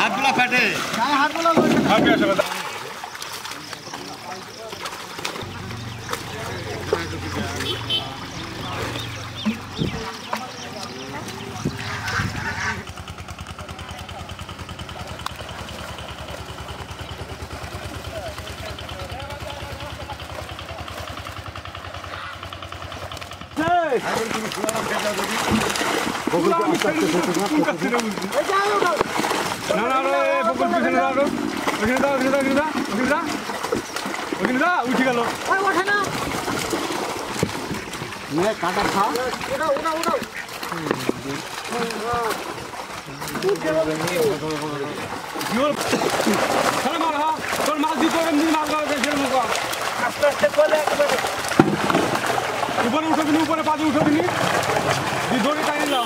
হাত গোলা ফেটে না না না এ বকুল পিছনে দাও তো। ওখানে দাও ওখানে দাও ওখানে দাও ওখানে দাও ওখানে দাও উঠে গেল চলো মার হা তোর মাছ দিতে হবে এমনি মাছ ধরা দেখে মুখ আস্তে আস্তে চলে একবারে উপরে উঠো দিনি উপরে পাজে উঠো দিনি দি দড়ি টাইনে দাও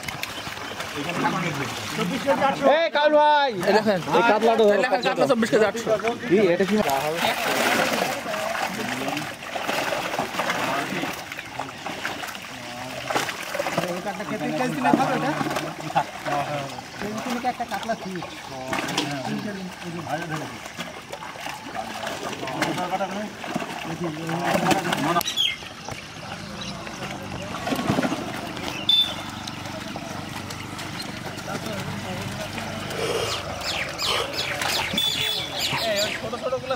এই কাল ভাই। দেখেন এই কাতলাটা ধরো কাতলা চব্বিশ কেজি আটশো। কি এটা কি? ছোট ছোটগুলো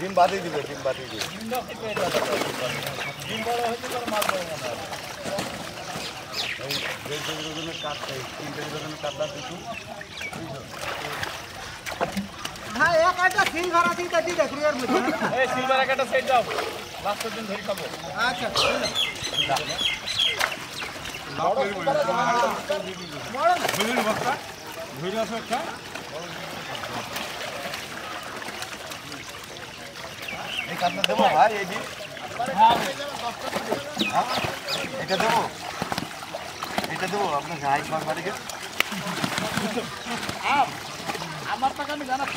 ডিম বাদি দিবে ডিম বাদি দিবে। হ্যাঁ এক একটা সিল ভরা দিতে দিতে ক্রিয়ার মধ্যে এই সিলভার একটা সেট দাও। লাস্টের দিন ধরে খাব। আচ্ছা ধরে বস্তা ধরে আসো একটা। এই কাতলা দেবো ভাই এই হ্যাঁ? এটা দেবো। এটা দেবো আপনার হাইট মাছ বাড়িকে আমার টাকা আমি জানাচ্ছি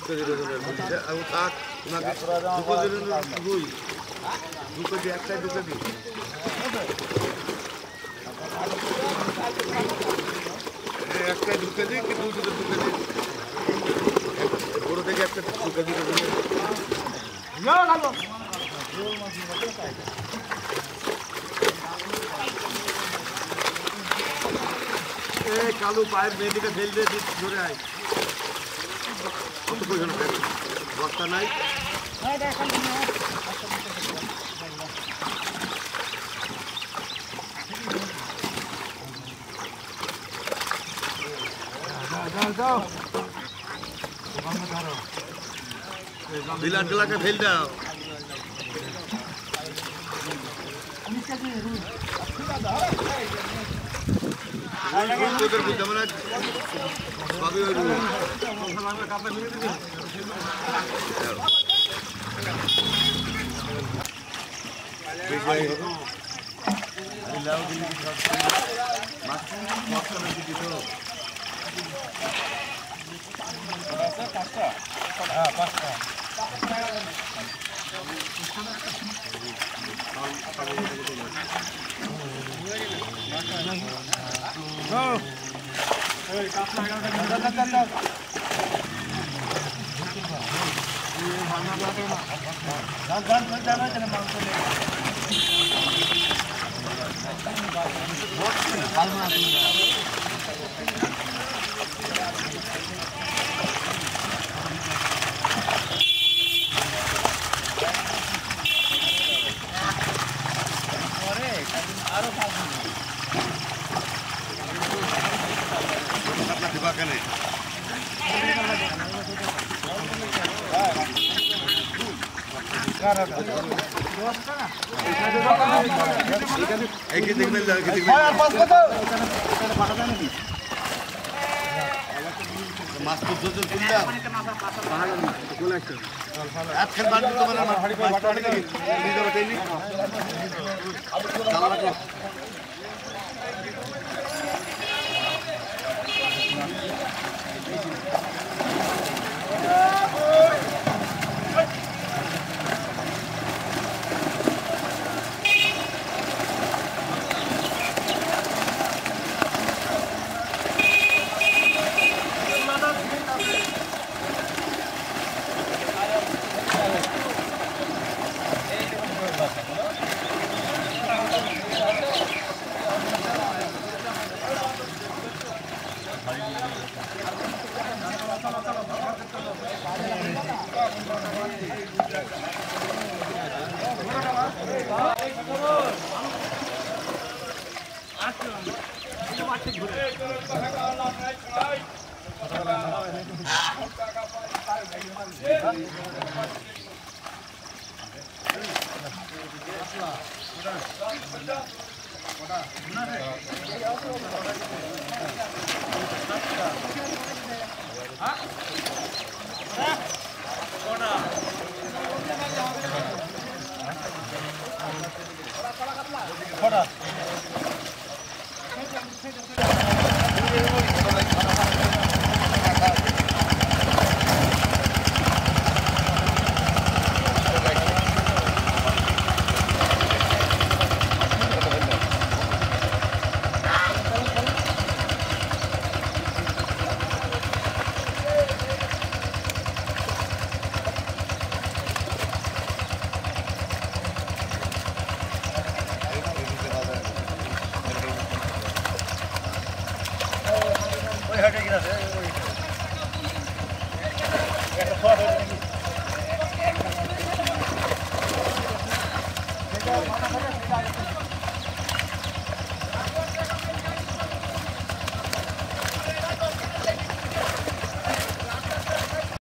কেজি ওজনের রুই দু কেজি একটাই দু। কেজি একটাই দু কেজি কি দুটো দু? কেজি বড় থেকে একটা দু কেজি কালু পায়ের মেয়েদিকে ফেল দিয়ে ধরে আয়। বস্তা নাই বিলাট গুলাকে ফেল দাও তোদের বুঝতে মানে সবই ওই রুই। আপনার দেখবেন মাছ তো দুজন তুললাম আজকের বাড়ি তোমার Huh? Corner. 거라.